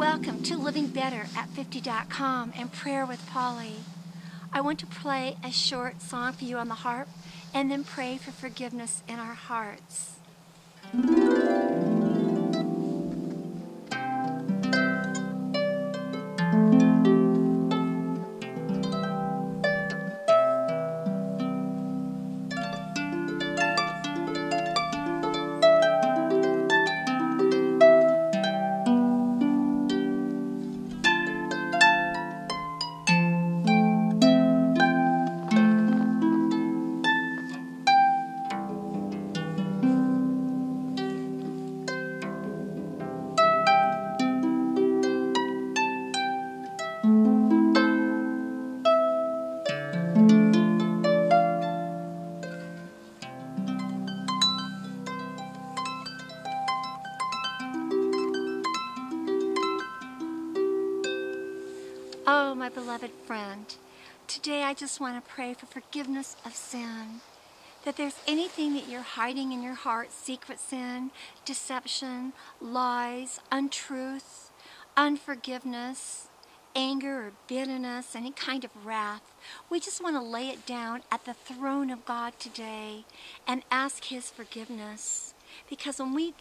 Welcome to Living Better at 50.com and Prayer with Polly. I want to play a short song for you on the harp and then pray for forgiveness in our hearts. Oh, my beloved friend, today I just want to pray for forgiveness of sin. That there's anything that you're hiding in your heart secret sin, deception, lies, untruth, unforgiveness, anger or bitterness, any kind of wrath. We just want to lay it down at the throne of God today and ask His forgiveness. Because when we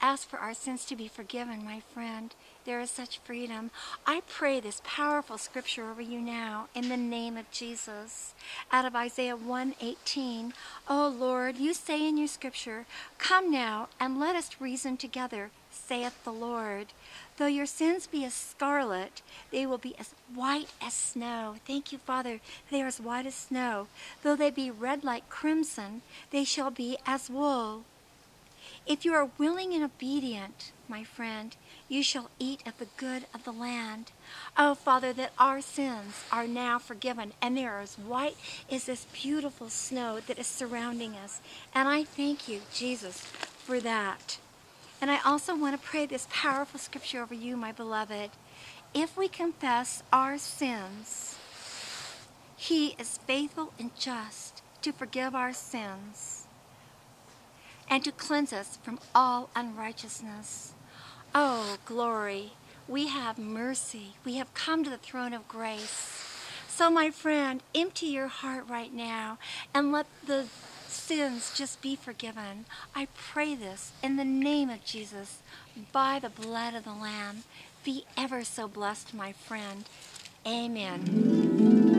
ask for our sins to be forgiven, my friend, there is such freedom. I pray this powerful scripture over you now in the name of Jesus. Out of Isaiah 1:18, "O Lord, you say in your scripture, come now and let us reason together, saith the Lord. Though your sins be as scarlet, they will be as white as snow. Thank you, Father. They are as white as snow. Though they be red like crimson, they shall be as wool. If you are willing and obedient, my friend, you shall eat of the good of the land. Oh, Father, that our sins are now forgiven and they are as white as this beautiful snow that is surrounding us. And I thank you, Jesus, for that. And I also want to pray this powerful scripture over you, my beloved. If we confess our sins, He is faithful and just to forgive our sins and to cleanse us from all unrighteousness. Oh, glory! We have mercy. We have come to the throne of grace. So, my friend, empty your heart right now and let the sins just be forgiven. I pray this in the name of Jesus by the blood of the Lamb. Be ever so blessed, my friend. Amen.